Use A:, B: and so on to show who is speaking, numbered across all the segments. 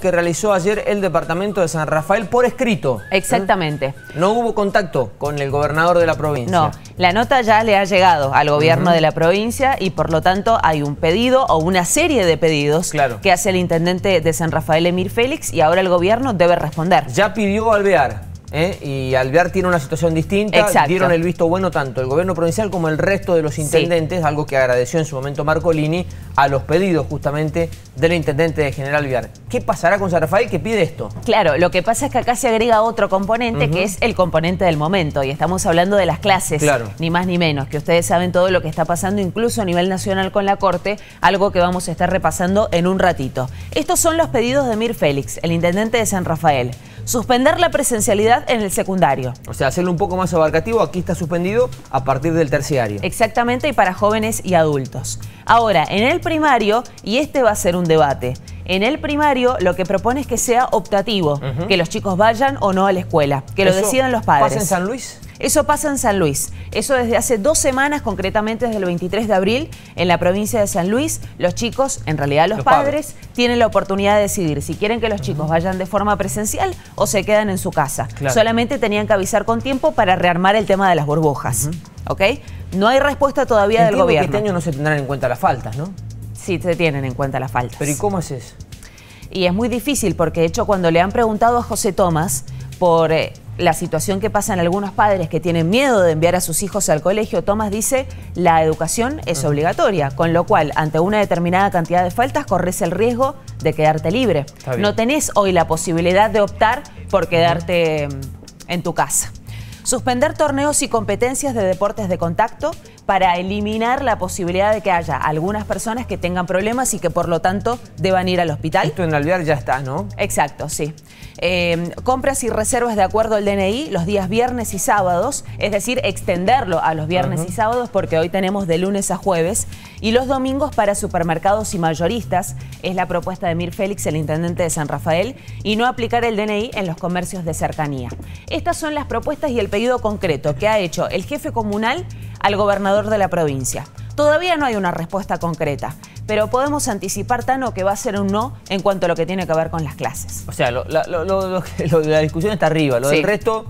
A: que realizó ayer el departamento de San Rafael por escrito.
B: Exactamente.
A: No hubo contacto con el gobernador de la provincia.
B: No, la nota ya le ha llegado al gobierno de la provincia y por lo tanto hay un pedido o una serie de pedidos
A: Claro.
B: que hace el intendente de San Rafael, Emir Félix, y ahora el gobierno debe responder.
A: Ya pidió Alvear. ¿Eh? Y Alvear tiene una situación distinta.
B: Exacto.
A: Dieron el visto bueno tanto el gobierno provincial como el resto de los intendentes, algo que agradeció en su momento Marcolini a los pedidos justamente del intendente de General Alvear. ¿Qué pasará con San Rafael que pide esto?
B: Claro, lo que pasa es que acá se agrega otro componente que es el componente del momento y estamos hablando de las clases,
A: Claro.
B: ni más ni menos, que ustedes saben todo lo que está pasando incluso a nivel nacional con la Corte, algo que vamos a estar repasando en un ratito. Estos son los pedidos de Mir Félix, el intendente de San Rafael. Suspender la presencialidad en el secundario.
A: O sea, hacerlo un poco más abarcativo, aquí está suspendido a partir del terciario.
B: Exactamente, y para jóvenes y adultos. Ahora, en el primario, y este va a ser un debate, en el primario lo que propone es que sea optativo, que los chicos vayan o no a la escuela, que lo
A: ¿Eso
B: decidan los padres.
A: ¿Pasa en San Luis?
B: Eso pasa en San Luis. Eso desde hace dos semanas, concretamente desde el 23 de abril, en la provincia de San Luis, los chicos, en realidad los,
A: Los
B: padres, tienen la oportunidad de decidir si quieren que los chicos vayan de forma presencial o se quedan en su casa.
A: Claro.
B: Solamente tenían que avisar con tiempo para rearmar el tema de las burbujas. ¿Ok? No hay respuesta todavía del
A: Entiendo que
B: gobierno.
A: este año no se tendrán en cuenta las faltas, ¿no?
B: Sí, se tienen en cuenta las faltas.
A: Pero ¿y cómo es eso?
B: Y es muy difícil porque, de hecho, cuando le han preguntado a José Tomás por eh, la situación que pasan algunos padres que tienen miedo de enviar a sus hijos al colegio, Tomás dice, la educación es obligatoria, con lo cual, ante una determinada cantidad de faltas, corres el riesgo de quedarte libre. No tenés hoy la posibilidad de optar por quedarte mm, en tu casa. Suspender torneos y competencias de deportes de contacto para eliminar la posibilidad de que haya algunas personas que tengan problemas y que por lo tanto deban ir al hospital.
A: Esto en Alvear ya está, ¿no?
B: Exacto, sí. Eh, compras y reservas de acuerdo al DNI los días viernes y sábados, es decir, extenderlo a los viernes y sábados porque hoy tenemos de lunes a jueves y los domingos para supermercados y mayoristas, es la propuesta de Mir Félix, el intendente de San Rafael, y no aplicar el DNI en los comercios de cercanía. Estas son las propuestas y el pedido concreto que ha hecho el jefe comunal al gobernador de la provincia. Todavía no hay una respuesta concreta, pero podemos anticipar, Tano, que va a ser un no en cuanto a lo que tiene que ver con las clases.
A: O sea, lo, lo- la discusión está arriba, lo
B: Sí.
A: del resto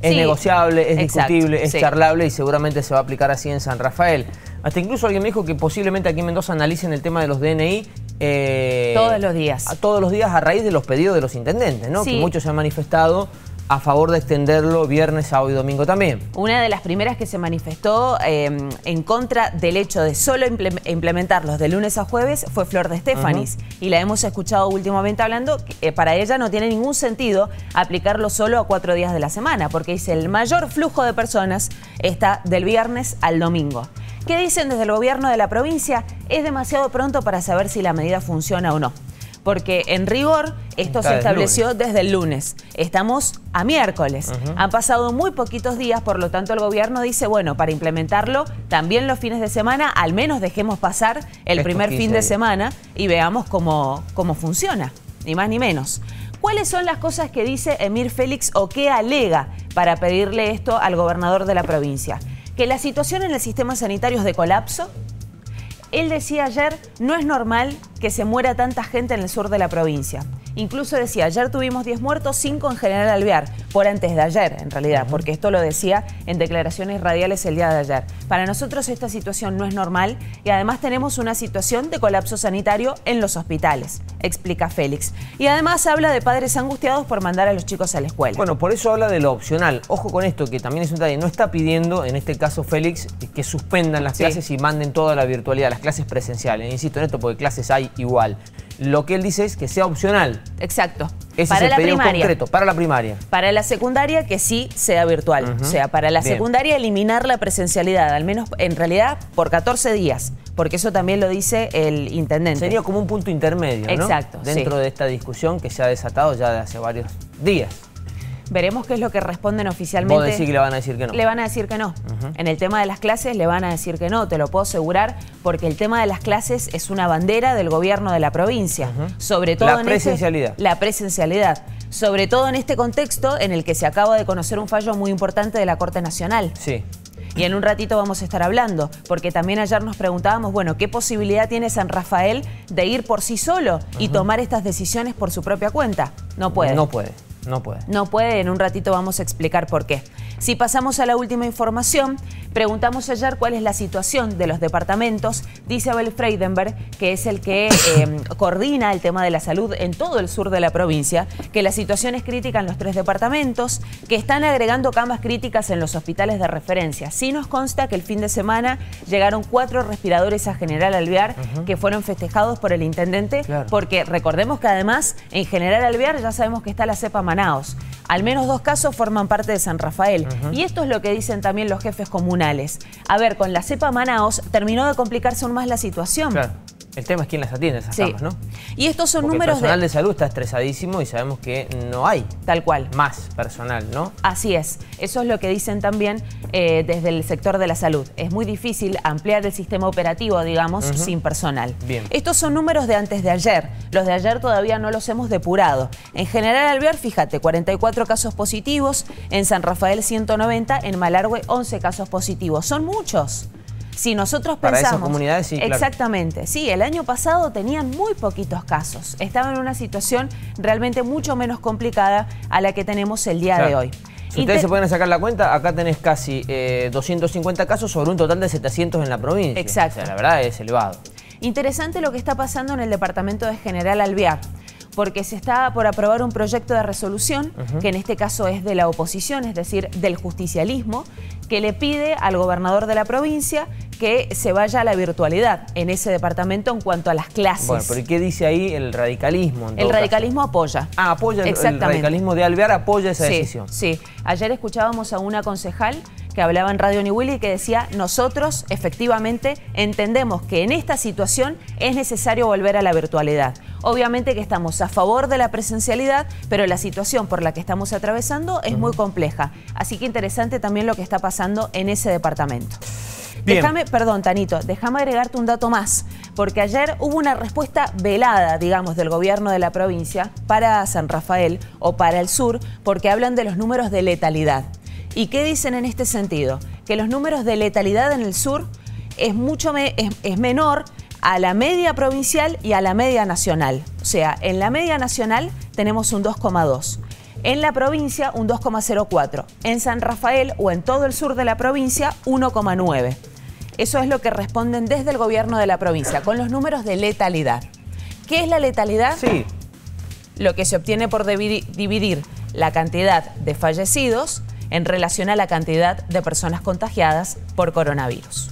A: es
B: Sí.
A: negociable, es
B: Exacto,
A: discutible, es
B: sí.
A: charlable y seguramente se va a aplicar así en San Rafael. Hasta incluso alguien me dijo que posiblemente aquí en Mendoza analicen el tema de los DNI. eh,
B: Todos los días.
A: a- todos los días a raíz de los pedidos de los intendentes, ¿no?
B: Sí.
A: Que muchos se han manifestado a favor de extenderlo viernes, sábado y domingo también.
B: Una de las primeras que se manifestó eh, en contra del hecho de solo imple- implementarlos de lunes a jueves fue Flor de Estefanis. Y la hemos escuchado últimamente hablando que eh, para ella no tiene ningún sentido aplicarlo solo a cuatro días de la semana, porque dice el mayor flujo de personas está del viernes al domingo. ¿Qué dicen desde el gobierno de la provincia? Es demasiado pronto para saber si la medida funciona o no. Porque en rigor esto
A: Está
B: se estableció desde el lunes. Estamos a miércoles. Han pasado muy poquitos días, por lo tanto el gobierno dice, bueno, para implementarlo también los fines de semana, al menos dejemos pasar el
A: Estos
B: primer
A: 15
B: fin de
A: días.
B: semana y veamos cómo, cómo funciona, ni más ni menos. ¿Cuáles son las cosas que dice Emir Félix o qué alega para pedirle esto al gobernador de la provincia? Que la situación en el sistema sanitario es de colapso, él decía ayer, no es normal que se muera tanta gente en el sur de la provincia. Incluso decía, ayer tuvimos 10 muertos, 5 en General Alvear, por antes de ayer en realidad, porque esto lo decía en declaraciones radiales el día de ayer. Para nosotros esta situación no es normal y además tenemos una situación de colapso sanitario en los hospitales, explica Félix. Y además habla de padres angustiados por mandar a los chicos a la escuela.
A: Bueno, por eso habla de lo opcional. Ojo con esto, que también es un detalle. No está pidiendo, en este caso Félix, que suspendan las
B: Sí.
A: clases y manden toda la virtualidad, las clases presenciales. Insisto en esto porque clases hay igual. Lo que él dice es que sea opcional.
B: Exacto.
A: Ese
B: para
A: es el
B: la
A: pedido
B: primaria.
A: concreto, para la primaria.
B: Para la secundaria que sí sea virtual. O sea, para la
A: Bien.
B: secundaria eliminar la presencialidad, al menos en realidad por 14 días, porque eso también lo dice el intendente.
A: Sería como un punto intermedio, ¿no?
B: Exacto,
A: Dentro
B: sí.
A: de esta discusión que se ha desatado ya de hace varios días.
B: Veremos qué es lo que responden oficialmente.
A: Vos decís que le van a decir que no.
B: Le van a decir que no. En el tema de las clases le van a decir que no, te lo puedo asegurar, porque el tema de las clases es una bandera del gobierno de la provincia. Sobre todo
A: La
B: en este-
A: presencialidad.
B: la presencialidad. Sobre todo en este contexto en el que se acaba de conocer un fallo muy importante de la Corte Nacional.
A: Sí.
B: Y en un ratito vamos a estar hablando, porque también ayer nos preguntábamos, bueno, ¿qué posibilidad tiene San Rafael de ir por sí solo y tomar estas decisiones por su propia cuenta? No puede.
A: No puede. No puede.
B: No puede, en un ratito vamos a explicar por qué. Si pasamos a la última información, preguntamos ayer cuál es la situación de los departamentos. Dice Abel Freidenberg, que es el que eh, coordina el tema de la salud en todo el sur de la provincia, que la situación es crítica en los tres departamentos, que están agregando camas críticas en los hospitales de referencia. Sí nos consta que el fin de semana llegaron cuatro respiradores a General Alvear que fueron festejados por el intendente, porque recordemos que además en General Alvear ya sabemos que está la cepa Manaos. Al menos dos casos forman parte de San Rafael. Y esto es lo que dicen también los jefes comunales. A ver, con la cepa Manaos terminó de complicarse aún más la situación.
A: El tema es quién las atiende esas camas, ¿no?
B: Y estos son números
A: el personal de... salud está estresadísimo y sabemos que no hay.
B: Tal cual.
A: Más personal, ¿no?
B: Así es. Eso es lo que dicen también eh, desde el sector de la salud. Es muy difícil ampliar el sistema operativo, digamos, sin personal.
A: Bien.
B: Estos son números de antes de ayer. Los de ayer todavía no los hemos depurado. En general, Alvear, fíjate, 44 casos positivos. En San Rafael, 190. En Malargüe, 11 casos positivos. Son muchos. Si nosotros
A: Para
B: pensamos...
A: Esas comunidades, sí,
B: Exactamente. Sí, el año pasado tenían muy poquitos casos. Estaban en una situación realmente mucho menos complicada a la que tenemos el día de hoy.
A: Si ustedes se pueden sacar la cuenta, acá tenés casi 250 eh, casos sobre un total de 700 en la provincia.
B: Exacto.
A: la verdad es elevado.
B: Interesante lo que está pasando en el departamento de General Alvear porque se está por aprobar un proyecto de resolución, que en este caso es de la oposición, es decir, del justicialismo, que le pide al gobernador de la provincia que se vaya a la virtualidad en ese departamento en cuanto a las clases.
A: Bueno, pero qué dice ahí el radicalismo?
B: el radicalismo apoya.
A: Ah, apoya el, el, radicalismo de Alvear, apoya esa decisión.
B: Sí, ayer escuchábamos a una concejal que hablaba en Radio New Willy y que decía, nosotros efectivamente entendemos que en esta situación es necesario volver a la virtualidad. Obviamente que estamos a favor de la presencialidad, pero la situación por la que estamos atravesando es muy compleja. Así que interesante también lo que está pasando en ese departamento. Déjame, perdón, Tanito, déjame agregarte un dato más, porque ayer hubo una respuesta velada, digamos, del gobierno de la provincia para San Rafael o para el sur, porque hablan de los números de letalidad. ¿Y qué dicen en este sentido? Que los números de letalidad en el sur es, mucho es, menor a la media provincial y a la media nacional. O sea, en la media nacional tenemos un 2,2. En la provincia un 2,04. En San Rafael o en todo el sur de la provincia 1,9. Eso es lo que responden desde el gobierno de la provincia con los números de letalidad. ¿Qué es la letalidad?
A: Sí.
B: Lo que se obtiene por dividir la cantidad de fallecidos en relación a la cantidad de personas contagiadas por coronavirus.